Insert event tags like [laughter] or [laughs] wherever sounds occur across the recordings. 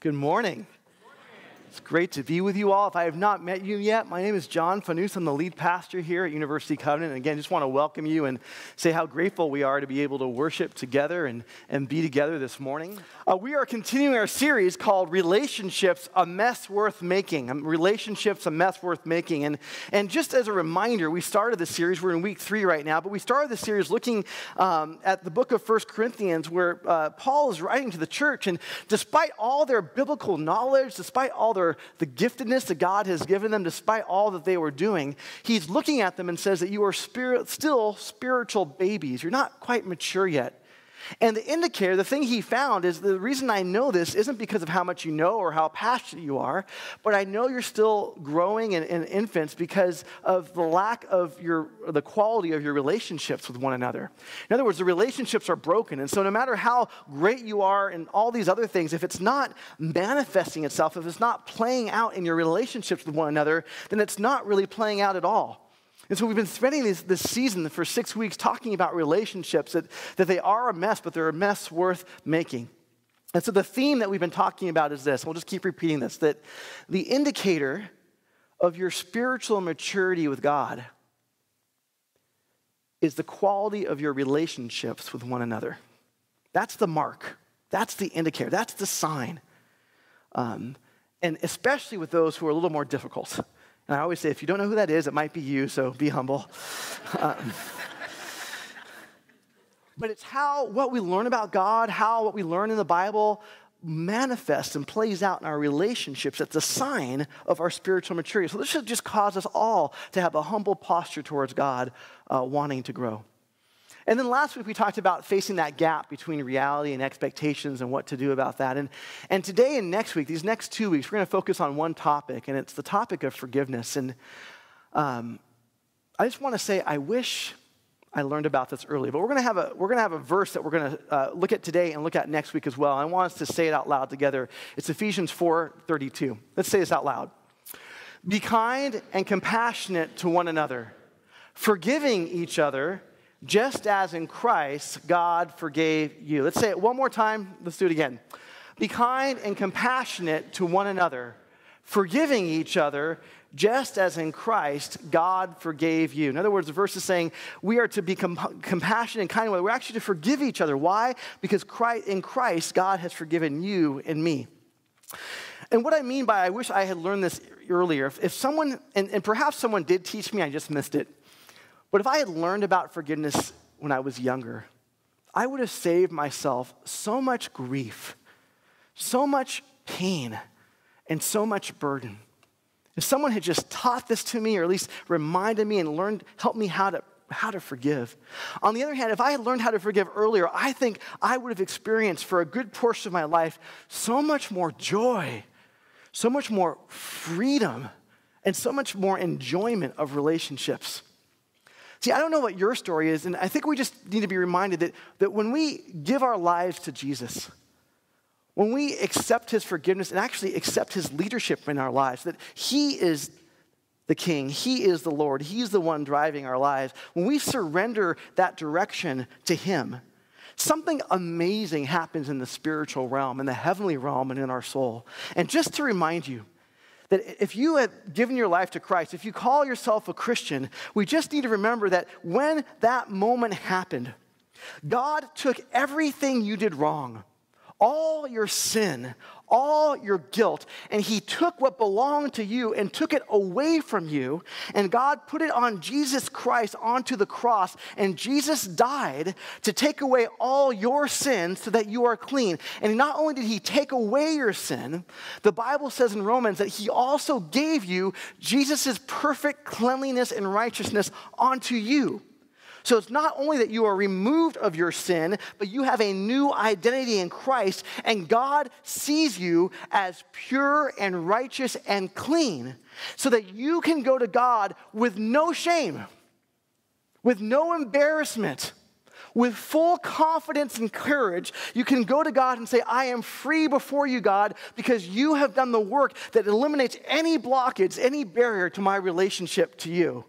Good morning. It's great to be with you all. If I have not met you yet, my name is John Fanous. I'm the lead pastor here at University Covenant. And again, just want to welcome you and say how grateful we are to be able to worship together and, and be together this morning. Uh, we are continuing our series called Relationships, a Mess Worth Making. Um, relationships, a Mess Worth Making. And, and just as a reminder, we started the series, we're in week three right now, but we started the series looking um, at the book of First Corinthians where uh, Paul is writing to the church. And despite all their biblical knowledge, despite all their their, the giftedness that God has given them, despite all that they were doing, he's looking at them and says that you are spirit, still spiritual babies. You're not quite mature yet. And the indicator, the thing he found is the reason I know this isn't because of how much you know or how passionate you are, but I know you're still growing in, in infants because of the lack of your, the quality of your relationships with one another. In other words, the relationships are broken. And so no matter how great you are and all these other things, if it's not manifesting itself, if it's not playing out in your relationships with one another, then it's not really playing out at all. And so we've been spending this, this season for six weeks talking about relationships, that, that they are a mess, but they're a mess worth making. And so the theme that we've been talking about is this we'll just keep repeating this that the indicator of your spiritual maturity with God is the quality of your relationships with one another. That's the mark, that's the indicator, that's the sign. Um, and especially with those who are a little more difficult. And I always say, if you don't know who that is, it might be you, so be humble. Um, but it's how what we learn about God, how what we learn in the Bible manifests and plays out in our relationships. It's a sign of our spiritual maturity. So this should just cause us all to have a humble posture towards God, uh, wanting to grow. And then last week we talked about facing that gap between reality and expectations and what to do about that. And, and today and next week, these next two weeks, we're going to focus on one topic, and it's the topic of forgiveness. And um, I just want to say, I wish I learned about this earlier, but we're going to have a, we're going to have a verse that we're going to uh, look at today and look at next week as well. I want us to say it out loud together. It's Ephesians 4:32. Let's say this out loud. Be kind and compassionate to one another, forgiving each other just as in Christ God forgave you. Let's say it one more time. Let's do it again. Be kind and compassionate to one another, forgiving each other, just as in Christ God forgave you. In other words, the verse is saying we are to be comp- compassionate and kind. We're actually to forgive each other. Why? Because Christ, in Christ, God has forgiven you and me. And what I mean by I wish I had learned this earlier, if, if someone, and, and perhaps someone did teach me, I just missed it. But if I had learned about forgiveness when I was younger, I would have saved myself so much grief, so much pain, and so much burden. If someone had just taught this to me, or at least reminded me and learned, helped me how to, how to forgive. On the other hand, if I had learned how to forgive earlier, I think I would have experienced for a good portion of my life so much more joy, so much more freedom, and so much more enjoyment of relationships. See, I don't know what your story is, and I think we just need to be reminded that, that when we give our lives to Jesus, when we accept his forgiveness and actually accept his leadership in our lives, that he is the king, he is the Lord, he's the one driving our lives, when we surrender that direction to him, something amazing happens in the spiritual realm, in the heavenly realm, and in our soul. And just to remind you, that if you have given your life to Christ, if you call yourself a Christian, we just need to remember that when that moment happened, God took everything you did wrong, all your sin, all your guilt, and he took what belonged to you and took it away from you, and God put it on Jesus Christ onto the cross, and Jesus died to take away all your sins so that you are clean. And not only did he take away your sin, the Bible says in Romans that he also gave you Jesus' perfect cleanliness and righteousness onto you. So it's not only that you are removed of your sin, but you have a new identity in Christ, and God sees you as pure and righteous and clean, so that you can go to God with no shame, with no embarrassment. With full confidence and courage, you can go to God and say, I am free before you, God, because you have done the work that eliminates any blockage, any barrier to my relationship to you.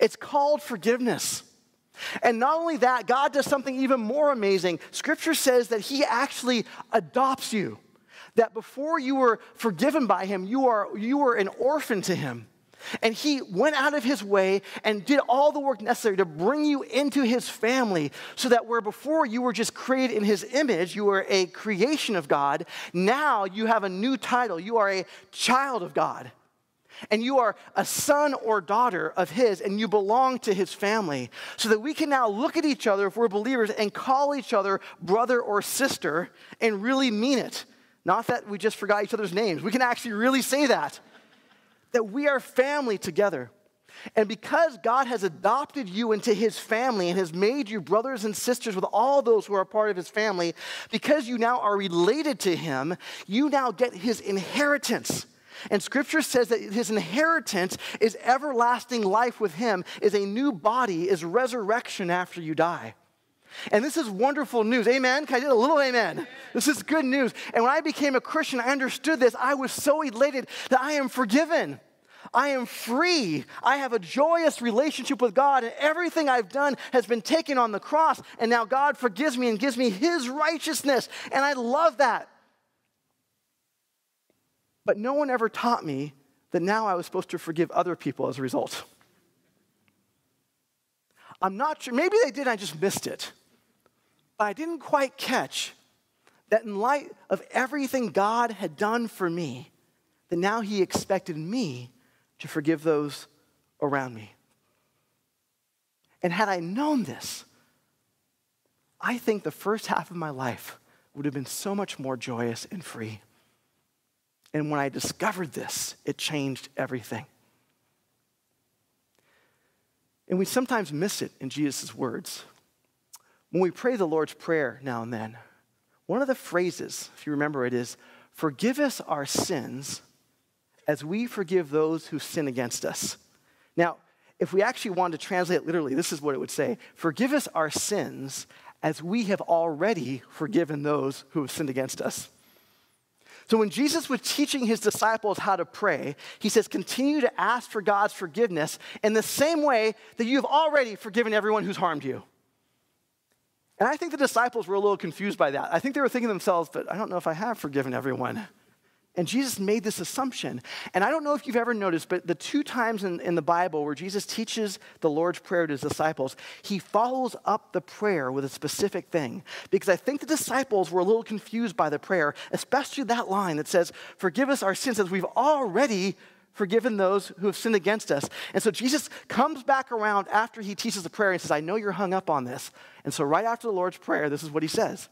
It's called forgiveness. And not only that, God does something even more amazing. Scripture says that He actually adopts you. that before you were forgiven by him, you, are, you were an orphan to him. And he went out of his way and did all the work necessary to bring you into his family so that where before you were just created in his image, you were a creation of God, now you have a new title. You are a child of God. And you are a son or daughter of his, and you belong to his family. So that we can now look at each other if we're believers and call each other brother or sister and really mean it. Not that we just forgot each other's names. We can actually really say that. That we are family together. And because God has adopted you into his family and has made you brothers and sisters with all those who are part of his family, because you now are related to him, you now get his inheritance. And scripture says that his inheritance is everlasting life with him, is a new body, is resurrection after you die. And this is wonderful news. Amen? Can I get a little amen? This is good news. And when I became a Christian, I understood this. I was so elated that I am forgiven. I am free. I have a joyous relationship with God, and everything I've done has been taken on the cross. And now God forgives me and gives me His righteousness. And I love that. But no one ever taught me that now I was supposed to forgive other people as a result. I'm not sure, maybe they did, I just missed it. But I didn't quite catch that in light of everything God had done for me, that now He expected me to forgive those around me. And had I known this, I think the first half of my life would have been so much more joyous and free. And when I discovered this, it changed everything. And we sometimes miss it in Jesus' words. When we pray the Lord's Prayer now and then, one of the phrases, if you remember it, is Forgive us our sins as we forgive those who sin against us. Now, if we actually wanted to translate it literally, this is what it would say Forgive us our sins as we have already forgiven those who have sinned against us. So when Jesus was teaching his disciples how to pray, he says, continue to ask for God's forgiveness in the same way that you have already forgiven everyone who's harmed you. And I think the disciples were a little confused by that. I think they were thinking to themselves, but I don't know if I have forgiven everyone. And Jesus made this assumption. And I don't know if you've ever noticed, but the two times in, in, the Bible where Jesus teaches the Lord's Prayer to his disciples, he follows up the prayer with a specific thing. Because I think the disciples were a little confused by the prayer, especially that line that says, Forgive us our sins as we've already forgiven those who have sinned against us. And so Jesus comes back around after he teaches the prayer and says, I know you're hung up on this. And so right after the Lord's Prayer, this is what he says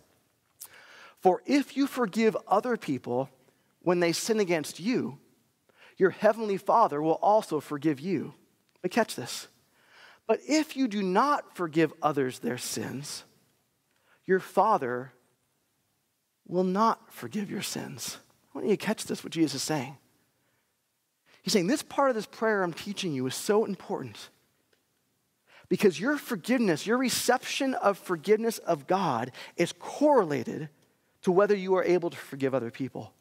For if you forgive other people, when they sin against you, your heavenly Father will also forgive you. But catch this. But if you do not forgive others their sins, your Father will not forgive your sins. I want you to catch this, what Jesus is saying. He's saying this part of this prayer I'm teaching you is so important because your forgiveness, your reception of forgiveness of God is correlated to whether you are able to forgive other people.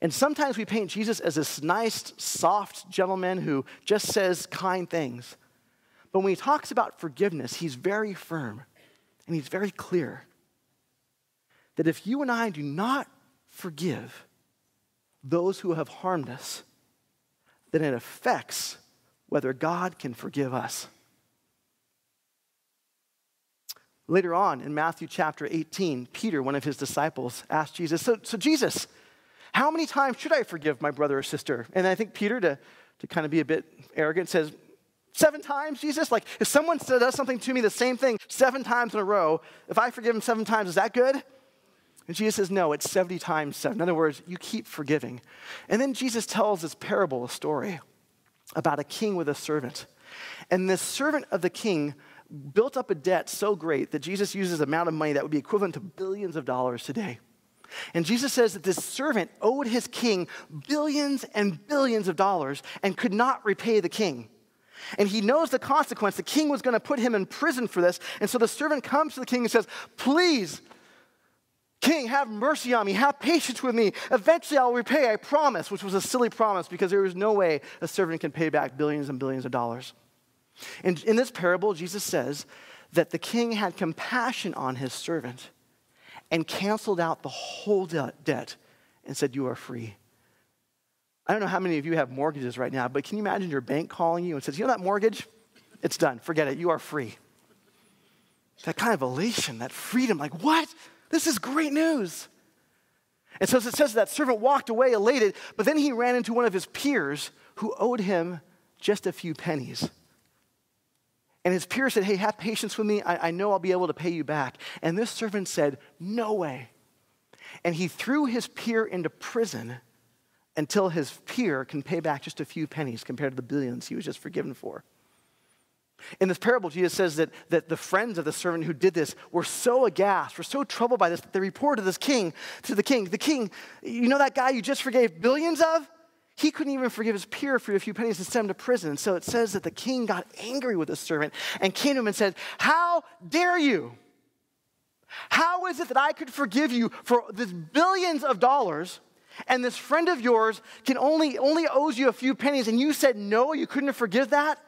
And sometimes we paint Jesus as this nice, soft gentleman who just says kind things. But when he talks about forgiveness, he's very firm and he's very clear that if you and I do not forgive those who have harmed us, then it affects whether God can forgive us. Later on in Matthew chapter 18, Peter, one of his disciples, asked Jesus, So, so Jesus, how many times should I forgive my brother or sister? And I think Peter, to, to kind of be a bit arrogant, says, Seven times, Jesus? Like, if someone does something to me, the same thing, seven times in a row, if I forgive him seven times, is that good? And Jesus says, No, it's 70 times seven. In other words, you keep forgiving. And then Jesus tells this parable, a story about a king with a servant. And this servant of the king built up a debt so great that Jesus uses an amount of money that would be equivalent to billions of dollars today. And Jesus says that this servant owed his king billions and billions of dollars and could not repay the king. And he knows the consequence. The king was going to put him in prison for this. And so the servant comes to the king and says, Please, king, have mercy on me. Have patience with me. Eventually I'll repay, I promise, which was a silly promise because there was no way a servant can pay back billions and billions of dollars. And in this parable, Jesus says that the king had compassion on his servant and canceled out the whole debt and said, You are free. I don't know how many of you have mortgages right now, but can you imagine your bank calling you and says, You know that mortgage? It's done. Forget it. You are free. That kind of elation, that freedom, like, what? This is great news. And so it says that servant walked away elated, but then he ran into one of his peers who owed him just a few pennies. And his peer said, Hey, have patience with me. I, I know I'll be able to pay you back. And this servant said, No way. And he threw his peer into prison until his peer can pay back just a few pennies compared to the billions he was just forgiven for. In this parable, Jesus says that, that the friends of the servant who did this were so aghast, were so troubled by this, that they reported this king to the king. The king, you know that guy you just forgave billions of? He couldn't even forgive his peer for a few pennies and send him to prison. So it says that the king got angry with the servant and came to him and said, How dare you? How is it that I could forgive you for this billions of dollars and this friend of yours can only, only owes you a few pennies and you said no, you couldn't forgive that?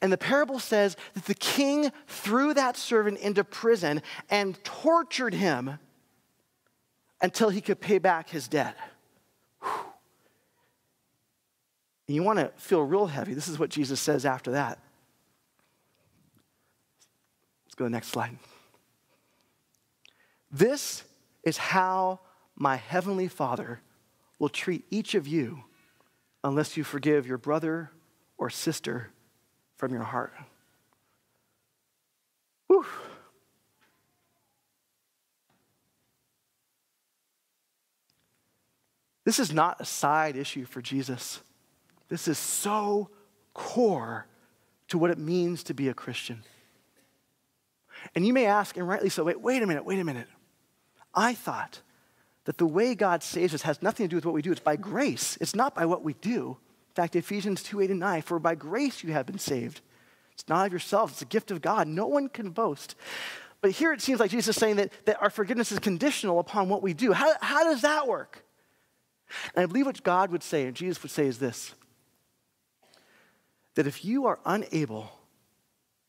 And the parable says that the king threw that servant into prison and tortured him until he could pay back his debt. And you want to feel real heavy. This is what Jesus says after that. Let's go to the next slide. This is how my heavenly Father will treat each of you unless you forgive your brother or sister from your heart. Whew. This is not a side issue for Jesus. This is so core to what it means to be a Christian. And you may ask, and rightly so, wait, wait a minute, wait a minute. I thought that the way God saves us has nothing to do with what we do. It's by grace. It's not by what we do. In fact, Ephesians 2 8 and 9, for by grace you have been saved. It's not of yourselves, it's a gift of God. No one can boast. But here it seems like Jesus is saying that, that our forgiveness is conditional upon what we do. How, how does that work? And I believe what God would say, and Jesus would say, is this that if you are unable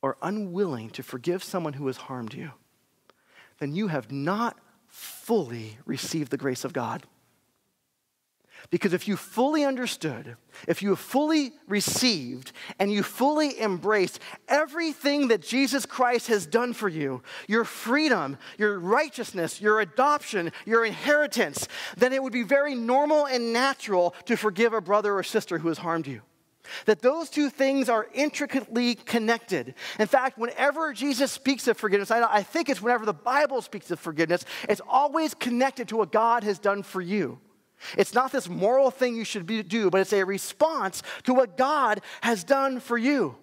or unwilling to forgive someone who has harmed you, then you have not fully received the grace of God. Because if you fully understood, if you have fully received, and you fully embraced everything that Jesus Christ has done for you, your freedom, your righteousness, your adoption, your inheritance, then it would be very normal and natural to forgive a brother or sister who has harmed you. That those two things are intricately connected. In fact, whenever Jesus speaks of forgiveness, I, I think it's whenever the Bible speaks of forgiveness, it's always connected to what God has done for you. It's not this moral thing you should be, do, but it's a response to what God has done for you.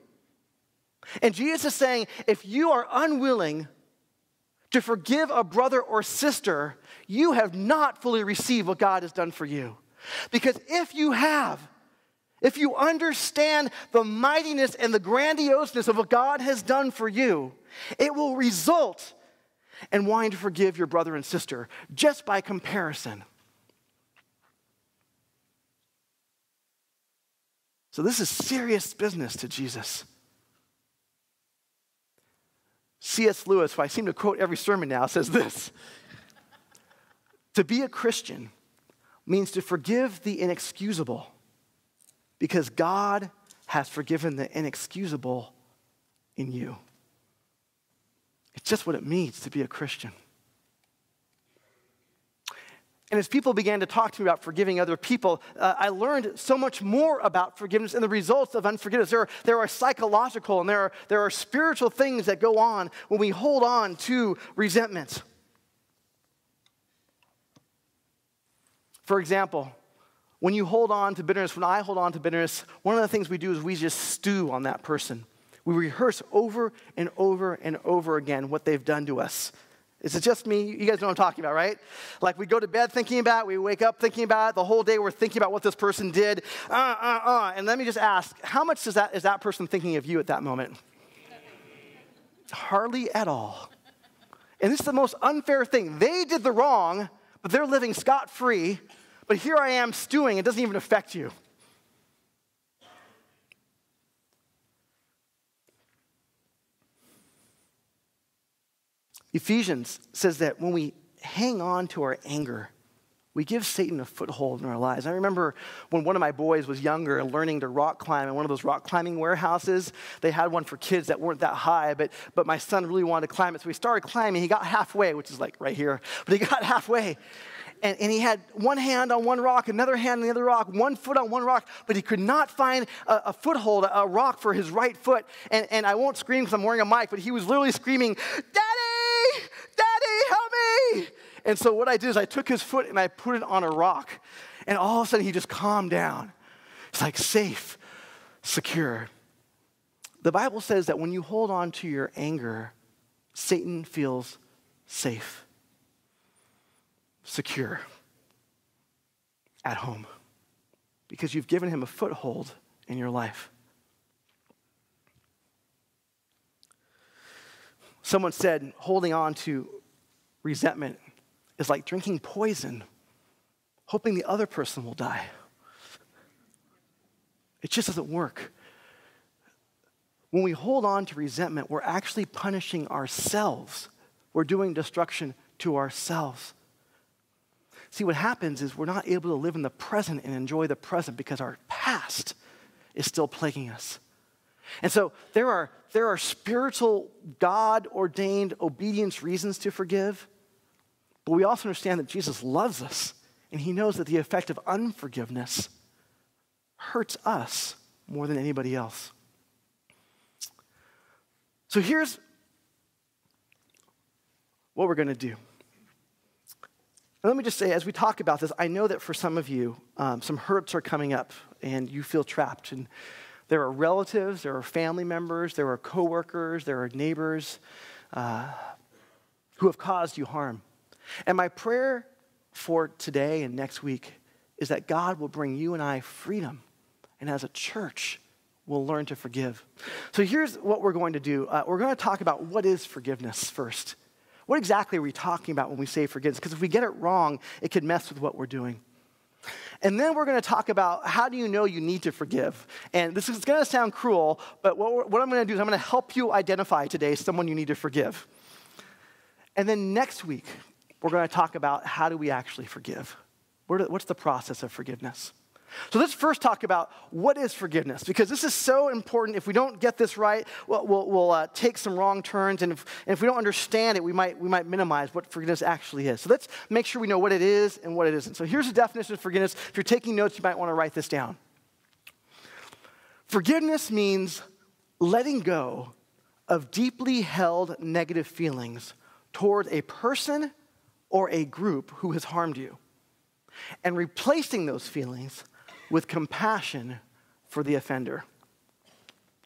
And Jesus is saying if you are unwilling to forgive a brother or sister, you have not fully received what God has done for you. Because if you have, if you understand the mightiness and the grandioseness of what God has done for you, it will result in wanting to forgive your brother and sister just by comparison. So, this is serious business to Jesus. C.S. Lewis, who I seem to quote every sermon now, says this To be a Christian means to forgive the inexcusable because God has forgiven the inexcusable in you. It's just what it means to be a Christian. And as people began to talk to me about forgiving other people, uh, I learned so much more about forgiveness and the results of unforgiveness. There are, there are psychological and there are, there are spiritual things that go on when we hold on to resentment. For example, when you hold on to bitterness, when I hold on to bitterness, one of the things we do is we just stew on that person. We rehearse over and over and over again what they've done to us. Is it just me? You guys know what I'm talking about, right? Like we go to bed thinking about it, we wake up thinking about it, the whole day we're thinking about what this person did. Uh, uh, uh. And let me just ask, how much does that, is that person thinking of you at that moment? Hardly at all. And this is the most unfair thing. They did the wrong, but they're living scot free. But here I am stewing, it doesn't even affect you. Ephesians says that when we hang on to our anger, We give Satan a foothold in our lives. I remember when one of my boys was younger and learning to rock climb in one of those rock climbing warehouses. They had one for kids that weren't that high, but, but my son really wanted to climb it. So he started climbing. He got halfway, which is like right here, but he [laughs] got halfway. And, and he had one hand on one rock, another hand on the other rock, one foot on one rock, but he could not find a, a foothold, a, a rock for his right foot. And, and I won't scream because I'm wearing a mic, but he was literally screaming, Daddy! Daddy, help me! And so what I did is I took his foot and I put it on a rock. And all of a sudden he just calmed down. It's like safe, secure. The Bible says that when you hold on to your anger, Satan feels safe, secure, at home, because you've given him a foothold in your life. Someone said holding on to resentment is like drinking poison, hoping the other person will die. It just doesn't work. When we hold on to resentment, we're actually punishing ourselves. We're doing destruction to ourselves. See, what happens is we're not able to live in the present and enjoy the present because our past is still plaguing us. And so there are, there are spiritual, God ordained obedience reasons to forgive. But we also understand that Jesus loves us, and he knows that the effect of unforgiveness hurts us more than anybody else. So here's what we're going to do. And let me just say, as we talk about this, I know that for some of you, um, some hurts are coming up and you feel trapped. And there are relatives, there are family members, there are coworkers, there are neighbors uh, who have caused you harm. And my prayer for today and next week is that God will bring you and I freedom. And as a church, we'll learn to forgive. So here's what we're going to do uh, we're going to talk about what is forgiveness first. What exactly are we talking about when we say forgiveness? Because if we get it wrong, it could mess with what we're doing. And then we're going to talk about how do you know you need to forgive? And this is going to sound cruel, but what, what I'm going to do is I'm going to help you identify today someone you need to forgive. And then next week, we're going to talk about how do we actually forgive? What's the process of forgiveness? So let's first talk about what is forgiveness, because this is so important. If we don't get this right, we'll, we'll, we'll uh, take some wrong turns, and if, and if, we don't understand it, we might, we might minimize what forgiveness actually is. So let's make sure we know what it is and what it isn't. So here's the definition of forgiveness. If you're taking notes, you might want to write this down. Forgiveness means letting go of deeply held negative feelings toward a person or a group who has harmed you, and replacing those feelings with compassion for the offender.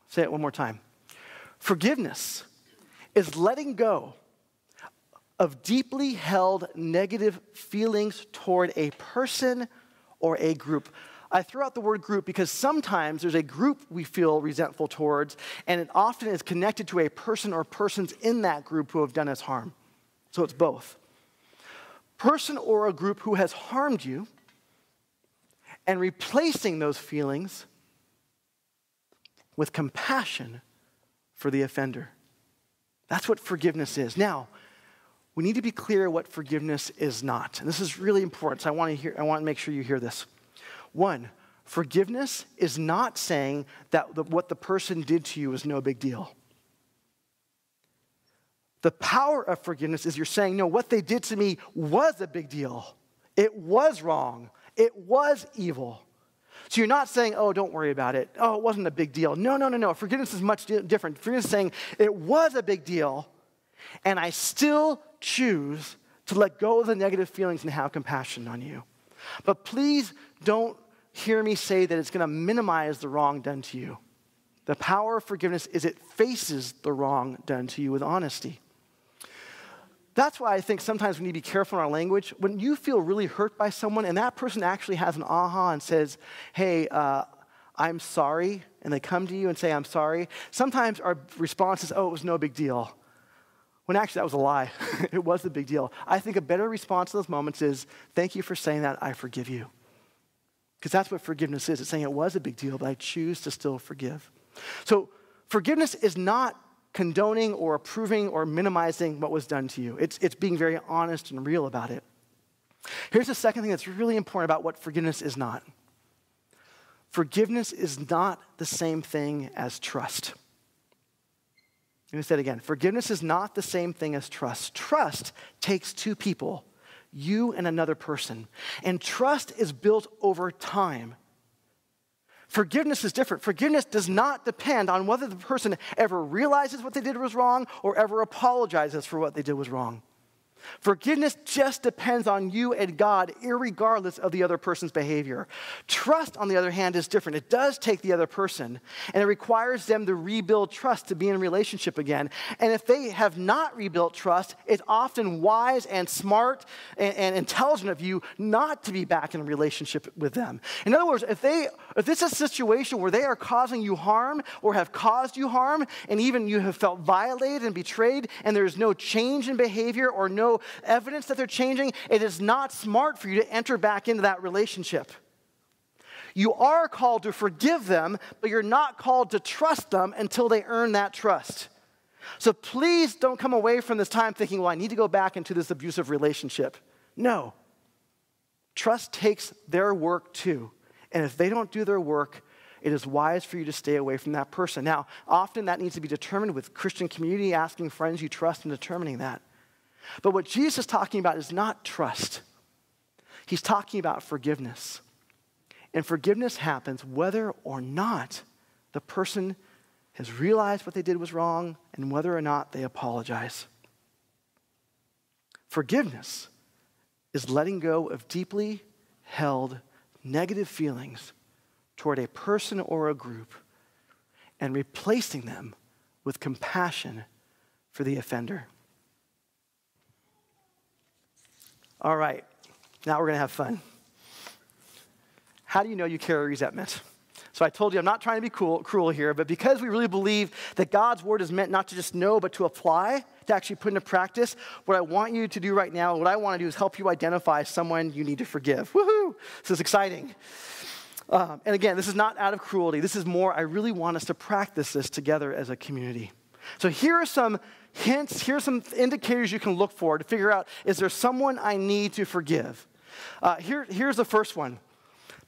Say it one more time. Forgiveness is letting go of deeply held negative feelings toward a person or a group. I throw out the word group because sometimes there's a group we feel resentful towards, and it often is connected to a person or persons in that group who have done us harm. So it's both person or a group who has harmed you and replacing those feelings with compassion for the offender. That's what forgiveness is. Now, we need to be clear what forgiveness is not. And this is really important. So I want to hear I want to make sure you hear this. One, forgiveness is not saying that the, what the person did to you is no big deal. The power of forgiveness is you're saying, no, what they did to me was a big deal. It was wrong. It was evil. So you're not saying, oh, don't worry about it. Oh, it wasn't a big deal. No, no, no, no. Forgiveness is much different. Forgiveness is saying, it was a big deal, and I still choose to let go of the negative feelings and have compassion on you. But please don't hear me say that it's going to minimize the wrong done to you. The power of forgiveness is it faces the wrong done to you with honesty. That's why I think sometimes we need to be careful in our language. When you feel really hurt by someone and that person actually has an aha and says, hey, uh, I'm sorry, and they come to you and say, I'm sorry, sometimes our response is, oh, it was no big deal. When actually that was a lie. [laughs] it was a big deal. I think a better response to those moments is, thank you for saying that, I forgive you. Because that's what forgiveness is. It's saying it was a big deal, but I choose to still forgive. So forgiveness is not condoning or approving or minimizing what was done to you. It's, it's being very honest and real about it. Here's the second thing that's really important about what forgiveness is not forgiveness is not the same thing as trust. Let me say it again. Forgiveness is not the same thing as trust. Trust takes two people, you and another person. And trust is built over time. Forgiveness is different. Forgiveness does not depend on whether the person ever realizes what they did was wrong or ever apologizes for what they did was wrong. Forgiveness just depends on you and God, regardless of the other person's behavior. Trust, on the other hand, is different. It does take the other person, and it requires them to rebuild trust to be in relationship again. And if they have not rebuilt trust, it's often wise and smart and, and intelligent of you not to be back in a relationship with them. In other words, if they if this is a situation where they are causing you harm or have caused you harm, and even you have felt violated and betrayed, and there's no change in behavior or no evidence that they're changing, it is not smart for you to enter back into that relationship. You are called to forgive them, but you're not called to trust them until they earn that trust. So please don't come away from this time thinking, well, I need to go back into this abusive relationship. No. Trust takes their work too. And if they don't do their work, it is wise for you to stay away from that person. Now, often that needs to be determined with Christian community, asking friends you trust and determining that. But what Jesus is talking about is not trust, he's talking about forgiveness. And forgiveness happens whether or not the person has realized what they did was wrong and whether or not they apologize. Forgiveness is letting go of deeply held negative feelings toward a person or a group and replacing them with compassion for the offender. All right, now we're going to have fun. How do you know you carry resentment? So I told you I'm not trying to be cool, cruel here, but because we really believe that God's word is meant not to just know, but to apply, to actually put into practice, what I want you to do right now, what I want to do is help you identify someone you need to forgive. Woohoo! This is exciting. Um, and again, this is not out of cruelty. This is more, I really want us to practice this together as a community. So here are some hints, here's some indicators you can look for to figure out is there someone I need to forgive? Uh, here, here's the first one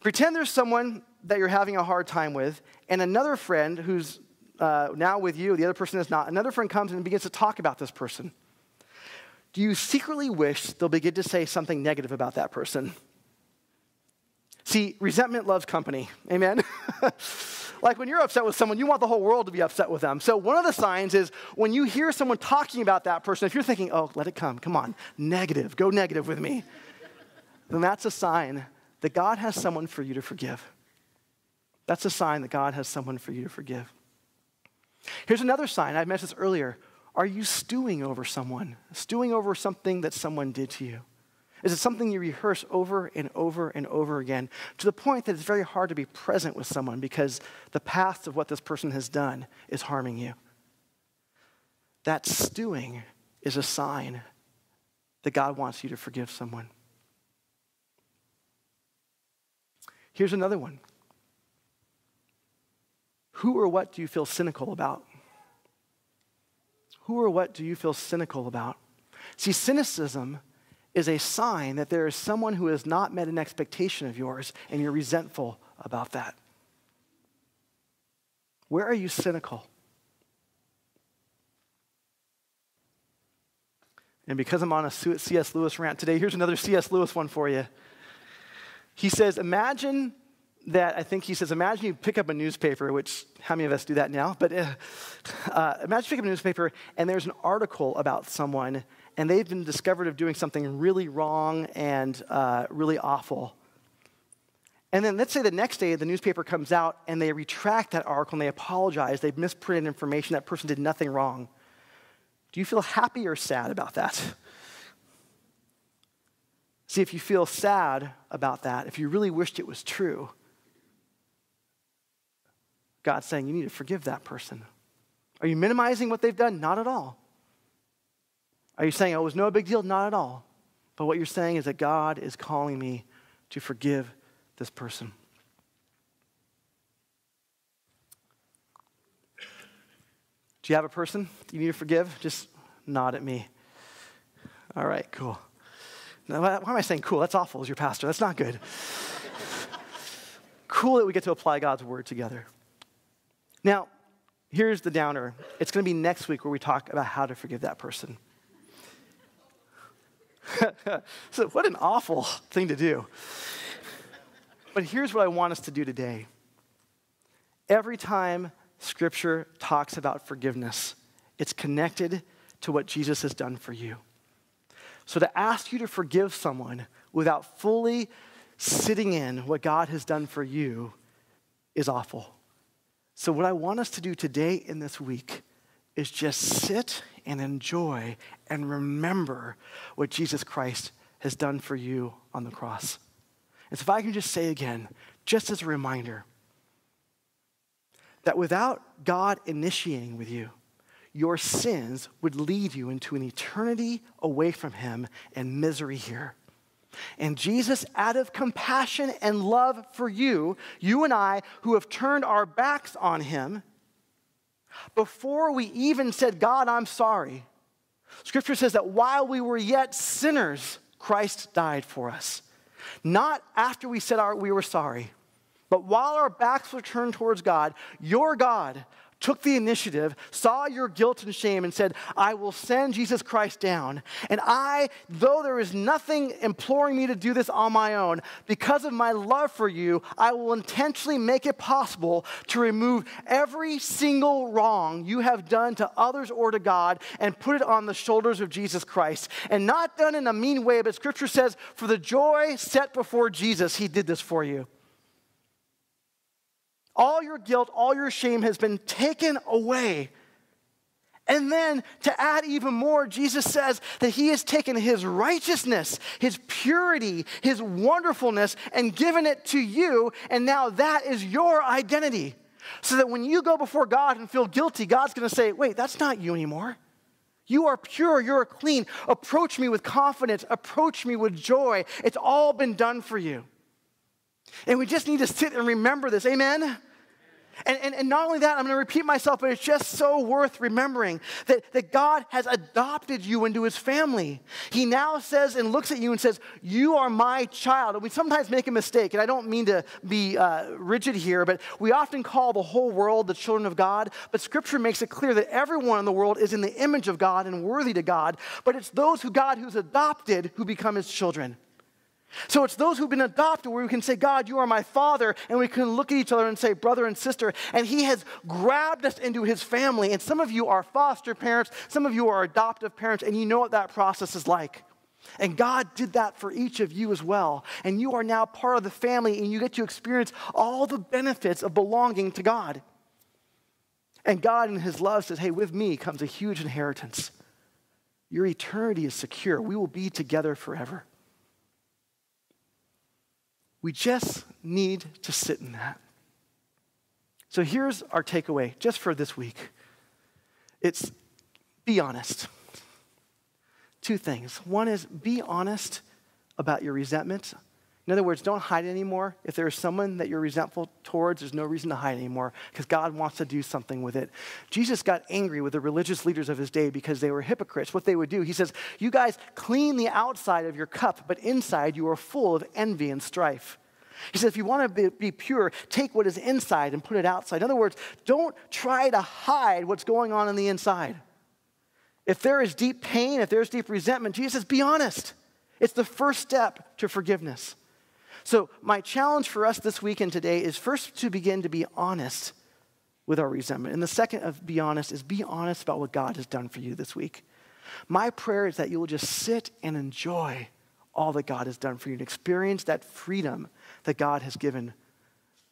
pretend there's someone that you're having a hard time with, and another friend who's uh, now with you, the other person is not, another friend comes and begins to talk about this person. Do you secretly wish they'll begin to say something negative about that person? See, resentment loves company. Amen? [laughs] Like when you're upset with someone, you want the whole world to be upset with them. So one of the signs is when you hear someone talking about that person, if you're thinking, oh, let it come, come on, negative, go negative with me, then that's a sign that God has someone for you to forgive. That's a sign that God has someone for you to forgive. Here's another sign. I mentioned this earlier. Are you stewing over someone? Stewing over something that someone did to you? Is it something you rehearse over and over and over again to the point that it's very hard to be present with someone because the past of what this person has done is harming you? That stewing is a sign that God wants you to forgive someone. Here's another one Who or what do you feel cynical about? Who or what do you feel cynical about? See, cynicism is a sign that there is someone who has not met an expectation of yours and you're resentful about that. Where are you cynical? And because I'm on a C.S. Lewis rant today, here's another C.S. Lewis one for you. He says, Imagine that, I think he says, imagine you pick up a newspaper, which how many of us do that now? But uh, uh, imagine you pick up a newspaper and there's an article about someone and they've been discovered of doing something really wrong and uh, really awful. And then let's say the next day the newspaper comes out and they retract that article and they apologize. They've misprinted information. That person did nothing wrong. Do you feel happy or sad about that? See, if you feel sad about that, if you really wished it was true, God's saying you need to forgive that person. Are you minimizing what they've done? Not at all. Are you saying, oh, it was no big deal? Not at all. But what you're saying is that God is calling me to forgive this person. Do you have a person you need to forgive? Just nod at me. All right, cool. Now, why am I saying cool? That's awful as your pastor. That's not good. [laughs] cool that we get to apply God's word together. Now, here's the downer it's going to be next week where we talk about how to forgive that person. [laughs] so, what an awful thing to do. But here's what I want us to do today. Every time Scripture talks about forgiveness, it's connected to what Jesus has done for you. So, to ask you to forgive someone without fully sitting in what God has done for you is awful. So, what I want us to do today in this week is just sit and enjoy and remember what Jesus Christ has done for you on the cross. And so, if I can just say again, just as a reminder, that without God initiating with you, your sins would lead you into an eternity away from Him and misery here. And Jesus, out of compassion and love for you, you and I, who have turned our backs on Him, before we even said, God, I'm sorry, Scripture says that while we were yet sinners, Christ died for us. Not after we said our, we were sorry, but while our backs were turned towards God, your God took the initiative, saw your guilt and shame, and said, I will send Jesus Christ down. And I, though there is nothing imploring me to do this on my own, because of my love for you, I will intentionally make it possible to remove every single wrong you have done to others or to God and put it on the shoulders of Jesus Christ. And not done in a mean way, but scripture says, for the joy set before Jesus, he did this for you. All your guilt, all your shame has been taken away. And then to add even more, Jesus says that he has taken his righteousness, his purity, his wonderfulness, and given it to you. And now that is your identity. So that when you go before God and feel guilty, God's going to say, wait, that's not you anymore. You are pure, you're clean. Approach me with confidence, approach me with joy. It's all been done for you. And we just need to sit and remember this. Amen? And, and, and not only that, I'm going to repeat myself, but it's just so worth remembering that, that God has adopted you into his family. He now says and looks at you and says, You are my child. And we sometimes make a mistake, and I don't mean to be uh, rigid here, but we often call the whole world the children of God. But scripture makes it clear that everyone in the world is in the image of God and worthy to God, but it's those who God who's adopted who become his children. So it's those who've been adopted where we can say, God, you are my father, and we can look at each other and say, brother and sister. And he has grabbed us into his family. And some of you are foster parents, some of you are adoptive parents, and you know what that process is like. And God did that for each of you as well. And you are now part of the family, and you get to experience all the benefits of belonging to God. And God, in his love, says, Hey, with me comes a huge inheritance. Your eternity is secure. We will be together forever. We just need to sit in that. So here's our takeaway just for this week it's be honest. Two things. One is be honest about your resentment in other words, don't hide anymore. If there is someone that you're resentful towards, there's no reason to hide anymore because God wants to do something with it. Jesus got angry with the religious leaders of his day because they were hypocrites. What they would do, he says, You guys clean the outside of your cup, but inside you are full of envy and strife. He says, if you want to be, be, pure, take what is inside and put it outside. In other words, don't try to hide what's going on in the inside. If there is deep pain, if there's deep resentment, Jesus says, be honest. It's the first step to forgiveness. So, my challenge for us this week and today is first to begin to be honest with our resentment. And the second of be honest is be honest about what God has done for you this week. My prayer is that you will just sit and enjoy all that God has done for you and experience that freedom that God has given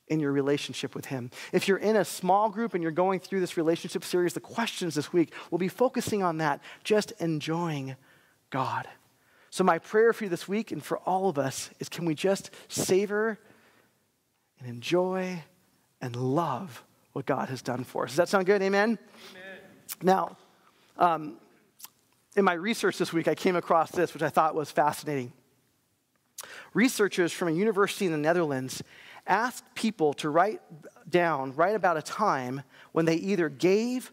in your relationship with Him. If you're in a small group and you're going through this relationship series, the questions this week will be focusing on that, just enjoying God. So, my prayer for you this week and for all of us is can we just savor and enjoy and love what God has done for us? Does that sound good? Amen? Amen. Now, um, in my research this week, I came across this, which I thought was fascinating. Researchers from a university in the Netherlands asked people to write down, write about a time when they either gave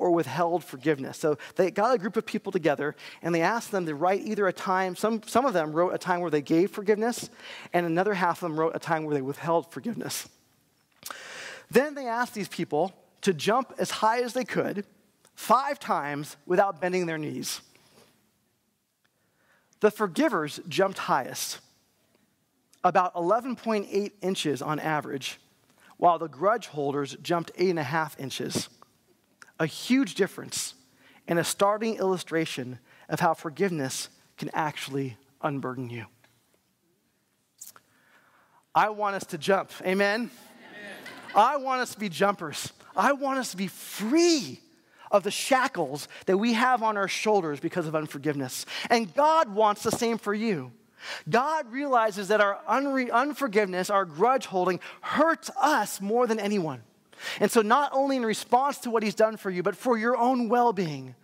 or withheld forgiveness. So they got a group of people together and they asked them to write either a time, some, some of them wrote a time where they gave forgiveness, and another half of them wrote a time where they withheld forgiveness. Then they asked these people to jump as high as they could five times without bending their knees. The forgivers jumped highest, about 11.8 inches on average, while the grudge holders jumped 8.5 inches. A huge difference and a startling illustration of how forgiveness can actually unburden you. I want us to jump. Amen? Amen? I want us to be jumpers. I want us to be free of the shackles that we have on our shoulders because of unforgiveness. And God wants the same for you. God realizes that our unre- unforgiveness, our grudge holding, hurts us more than anyone. And so, not only in response to what He's done for you, but for your own well being,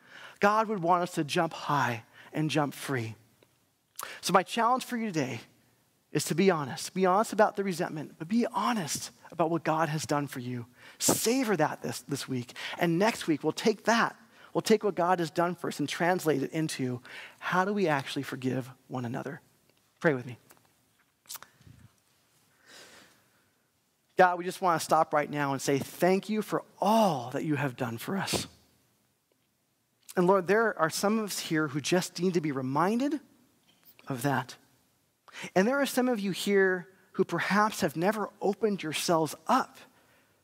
God would want us to jump high and jump free. So, my challenge for you today is to be honest. Be honest about the resentment, but be honest about what God has done for you. Savor that this, this week. And next week, we'll take that. We'll take what God has done for us and translate it into how do we actually forgive one another? Pray with me. God, we just want to stop right now and say thank you for all that you have done for us. And Lord, there are some of us here who just need to be reminded of that. And there are some of you here who perhaps have never opened yourselves up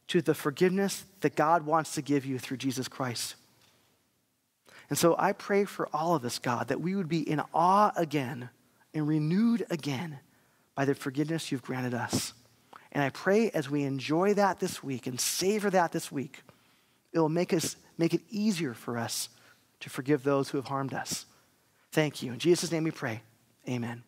to the forgiveness that God wants to give you through Jesus Christ. And so I pray for all of us, God, that we would be in awe again and renewed again by the forgiveness you've granted us. And I pray as we enjoy that this week and savor that this week, it will make, us, make it easier for us to forgive those who have harmed us. Thank you. In Jesus' name we pray. Amen.